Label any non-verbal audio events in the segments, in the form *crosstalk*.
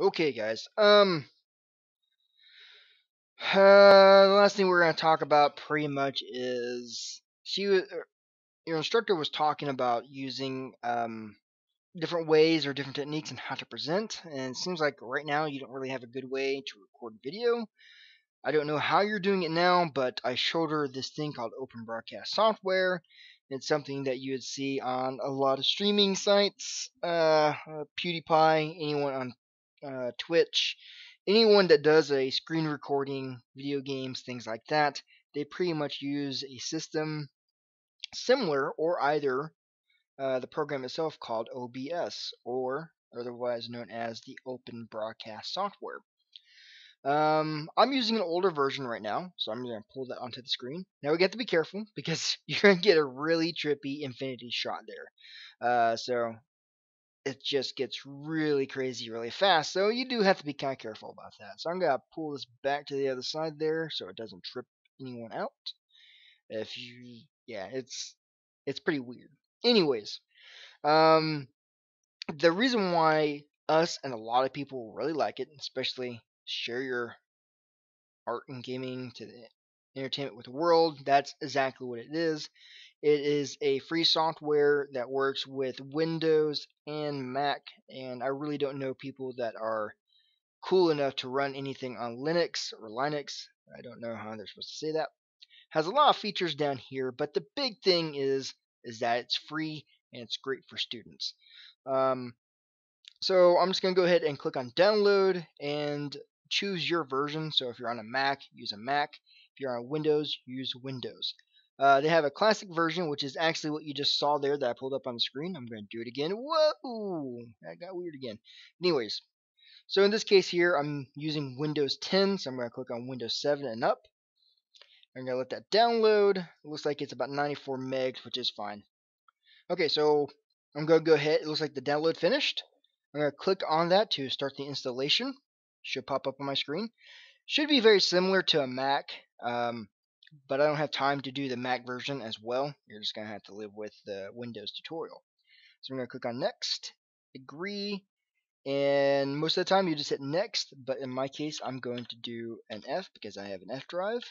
Okay, guys. Um, uh, the last thing we're gonna talk about pretty much is she er, your instructor was talking about using um different ways or different techniques and how to present, and it seems like right now you don't really have a good way to record video. I don't know how you're doing it now, but I showed her this thing called Open Broadcast Software. It's something that you would see on a lot of streaming sites, uh, uh PewDiePie, anyone on uh, Twitch, anyone that does a screen recording, video games, things like that, they pretty much use a system similar or either uh, the program itself called OBS or otherwise known as the Open Broadcast Software. Um, I'm using an older version right now, so I'm going to pull that onto the screen. Now we have to be careful *laughs* because you're going to get a really trippy infinity shot there. Uh, so it just gets really crazy really fast. So you do have to be kind of careful about that. So I'm going to pull this back to the other side there so it doesn't trip anyone out. If you, yeah, it's it's pretty weird. Anyways, um, the reason why us and a lot of people really like it, especially share your art and gaming to the entertainment with the world, that's exactly what it is. It is a free software that works with Windows and Mac, and I really don't know people that are cool enough to run anything on Linux or Linux. I don't know how they're supposed to say that. Has a lot of features down here, but the big thing is is that it's free and it's great for students. Um, so I'm just gonna go ahead and click on download and choose your version. So if you're on a Mac, use a Mac. If you're on Windows, use Windows. Uh, they have a classic version, which is actually what you just saw there that I pulled up on the screen. I'm going to do it again. Whoa! That got weird again. Anyways, so in this case here, I'm using Windows 10, so I'm going to click on Windows 7 and up. I'm going to let that download. It looks like it's about 94 megs, which is fine. Okay, so I'm going to go ahead. It looks like the download finished. I'm going to click on that to start the installation. Should pop up on my screen. Should be very similar to a Mac. Um, but I don't have time to do the Mac version as well. You're just going to have to live with the Windows tutorial. So I'm going to click on Next, Agree, and most of the time you just hit Next, but in my case I'm going to do an F because I have an F drive.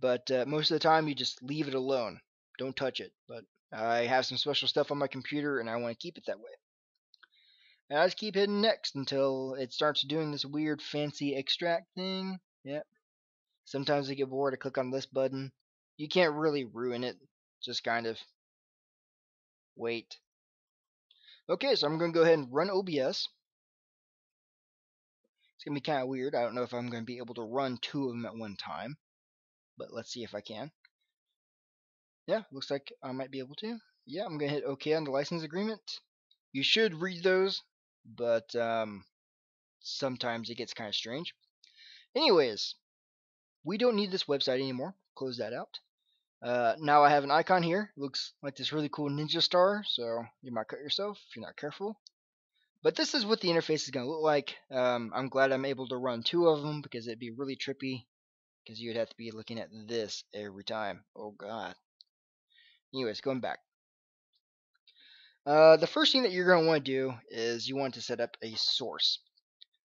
But uh, most of the time you just leave it alone. Don't touch it. But I have some special stuff on my computer and I want to keep it that way. And I just keep hitting Next until it starts doing this weird fancy extract thing. Yep, Sometimes I get bored, I click on this button. You can't really ruin it, just kind of wait. Okay, so I'm going to go ahead and run OBS. It's going to be kind of weird. I don't know if I'm going to be able to run two of them at one time, but let's see if I can. Yeah, looks like I might be able to. Yeah, I'm going to hit OK on the license agreement. You should read those, but um, sometimes it gets kind of strange. Anyways, we don't need this website anymore. Close that out. Uh, now I have an icon here. Looks like this really cool ninja star, so you might cut yourself if you're not careful. But this is what the interface is going to look like. Um, I'm glad I'm able to run two of them because it'd be really trippy because you'd have to be looking at this every time. Oh god. Anyways, going back. Uh, the first thing that you're going to want to do is you want to set up a source.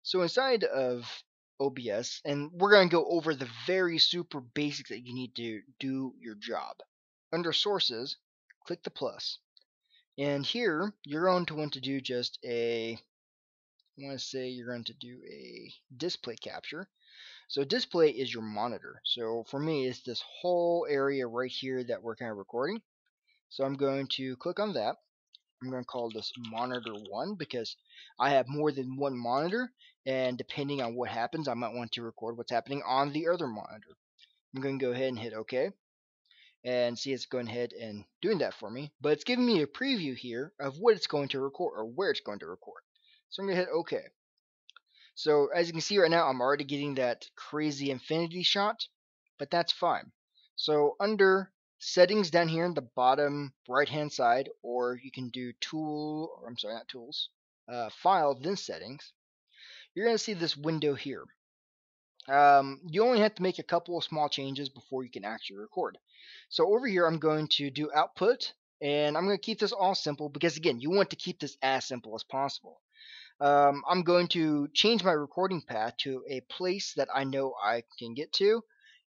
So inside of OBS, and we're going to go over the very super basics that you need to do your job. Under Sources, click the plus. And here, you're going to want to do just a, I want to say you're going to do a display capture. So display is your monitor. So for me, it's this whole area right here that we're kind of recording. So I'm going to click on that. I'm going to call this monitor 1 because I have more than one monitor and depending on what happens I might want to record what's happening on the other monitor. I'm going to go ahead and hit OK and see it's going ahead and doing that for me but it's giving me a preview here of what it's going to record or where it's going to record. So I'm going to hit OK. So as you can see right now I'm already getting that crazy infinity shot but that's fine. So under settings down here in the bottom right hand side, or you can do tool, or I'm sorry, not tools, uh, file, then settings. You're going to see this window here. Um, you only have to make a couple of small changes before you can actually record. So over here, I'm going to do output, And I'm going to keep this all simple because, again, you want to keep this as simple as possible. Um, I'm going to change my recording path to a place that I know I can get to.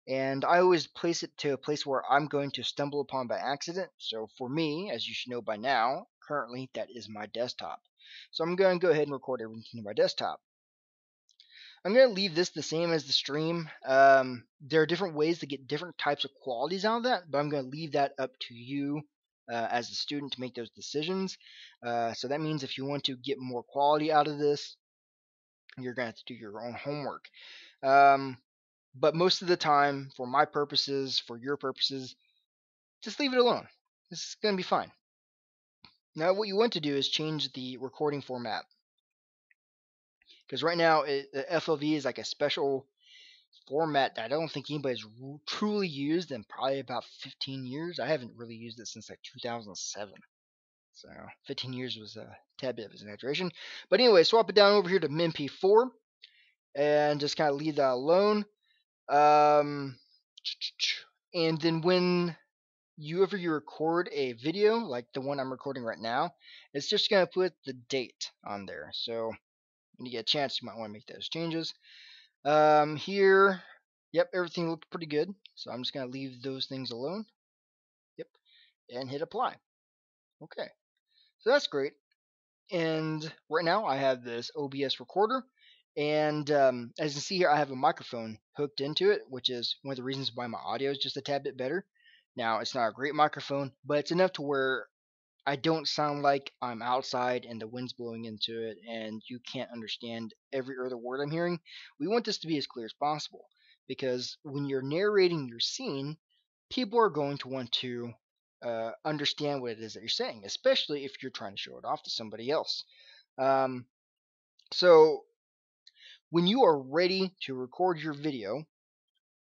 And I always place it to a place where I'm going to stumble upon by accident. So for me, as you should know by now, currently that is my desktop. So I'm going to go ahead and record everything to my desktop. I'm going to leave this the same as the stream. Um, there are different ways to get different types of qualities out of that, but I'm going to leave that up to you uh, as a student to make those decisions. Uh, so that means if you want to get more quality out of this, you're going to have to do your own homework. Um, but most of the time, for my purposes, for your purposes, just leave it alone. This is going to be fine. Now, what you want to do is change the recording format. Because right now, it, the FLV is like a special format that I don't think anybody's truly used in probably about 15 years. I haven't really used it since like 2007. So 15 years was a tad bit of an exaggeration. But anyway, swap it down over here to MP4 and just kind of leave that alone. Um, and then when you ever you record a video like the one I'm recording right now, it's just gonna put the date on there. So when you get a chance, you might want to make those changes. Um, here, yep, everything looked pretty good. So I'm just gonna leave those things alone. Yep, and hit apply. Okay, so that's great. And right now I have this OBS recorder. And um, as you can see here, I have a microphone hooked into it, which is one of the reasons why my audio is just a tad bit better. Now, it's not a great microphone, but it's enough to where I don't sound like I'm outside and the wind's blowing into it and you can't understand every other word I'm hearing. We want this to be as clear as possible because when you're narrating your scene, people are going to want to uh, understand what it is that you're saying, especially if you're trying to show it off to somebody else. Um, so, when you are ready to record your video,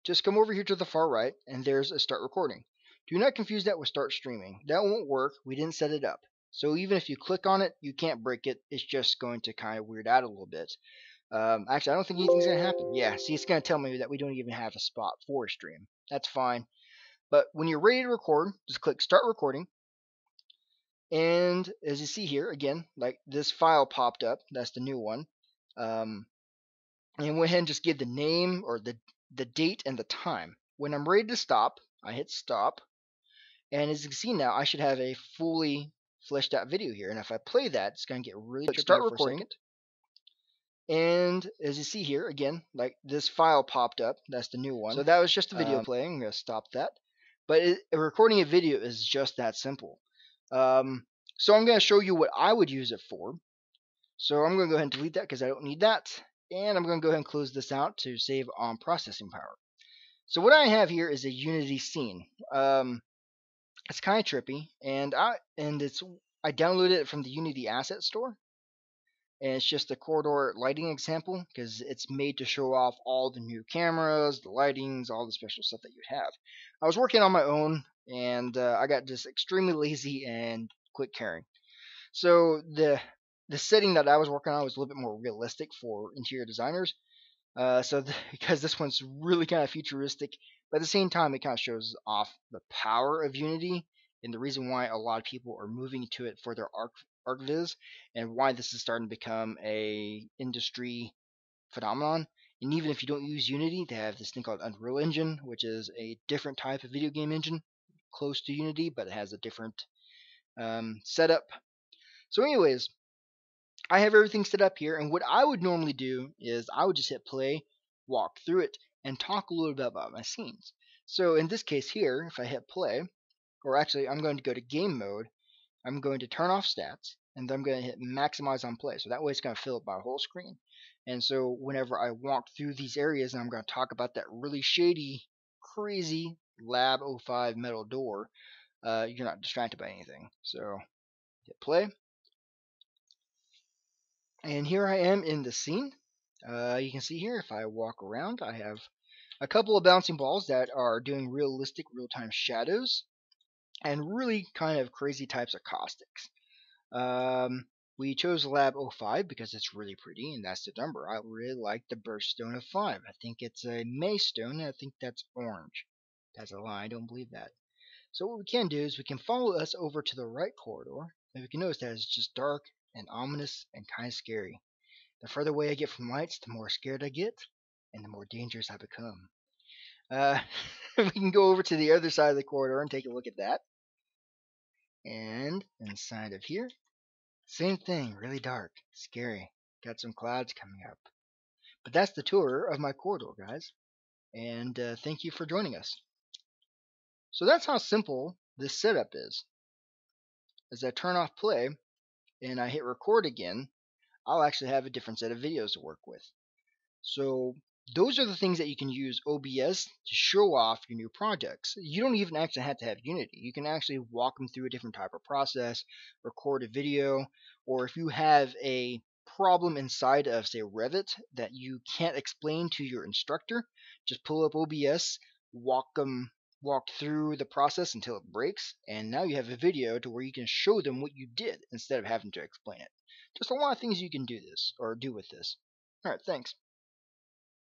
just come over here to the far right and there's a start recording. Do not confuse that with start streaming. That won't work. We didn't set it up. So even if you click on it, you can't break it. It's just going to kind of weird out a little bit. Um, actually, I don't think anything's going to happen. Yeah, see, it's going to tell me that we don't even have a spot for a stream. That's fine. But when you're ready to record, just click start recording. And as you see here, again, like this file popped up. That's the new one. Um, and went ahead and just give the name or the, the date and the time. When I'm ready to stop, I hit stop. And as you can see now, I should have a fully fleshed out video here. And if I play that, it's going to get really start recording. And as you see here, again, like this file popped up. That's the new one. So that was just a video um, playing. I'm going to stop that. But it, recording a video is just that simple. Um, so I'm going to show you what I would use it for. So I'm going to go ahead and delete that because I don't need that. And I'm going to go ahead and close this out to save on processing power. So what I have here is a Unity scene. Um, it's kind of trippy, and I and it's I downloaded it from the Unity Asset Store, and it's just a corridor lighting example because it's made to show off all the new cameras, the lightings, all the special stuff that you have. I was working on my own, and uh, I got just extremely lazy and quit caring. So the the setting that I was working on was a little bit more realistic for interior designers. Uh, so the, *laughs* because this one's really kind of futuristic, but at the same time, it kind of shows off the power of Unity and the reason why a lot of people are moving to it for their arc ArchViz and why this is starting to become a industry phenomenon. And even if you don't use Unity, they have this thing called Unreal Engine, which is a different type of video game engine, close to Unity, but it has a different um, setup. So, anyways, I have everything set up here, and what I would normally do is I would just hit play, walk through it, and talk a little bit about my scenes. So in this case here, if I hit play, or actually I'm going to go to game mode, I'm going to turn off stats, and then I'm going to hit maximize on play. So that way it's going to fill up my whole screen. And so whenever I walk through these areas, and I'm going to talk about that really shady, crazy Lab 05 metal door, uh, you're not distracted by anything. So hit play. And here I am in the scene. Uh, you can see here, if I walk around, I have a couple of bouncing balls that are doing realistic real-time shadows and really kind of crazy types of caustics. Um, we chose Lab 05 because it's really pretty, and that's the number. I really like the birthstone of 5. I think it's a Maystone, and I think that's orange. That's a lie, I don't believe that. So what we can do is we can follow us over to the right corridor, and we can notice that it's just dark and ominous and kind of scary. The further away I get from lights, the more scared I get, and the more dangerous I become. Uh, *laughs* we can go over to the other side of the corridor and take a look at that. And inside of here, same thing, really dark, scary. Got some clouds coming up. But that's the tour of my corridor, guys. And uh, thank you for joining us. So that's how simple this setup is. As I turn off play and I hit record again, I'll actually have a different set of videos to work with. So those are the things that you can use OBS to show off your new projects. You don't even actually have to have Unity. You can actually walk them through a different type of process, record a video, or if you have a problem inside of, say, Revit that you can't explain to your instructor, just pull up OBS, walk them walk through the process until it breaks, and now you have a video to where you can show them what you did instead of having to explain it. Just a lot of things you can do this or do with this. All right, thanks.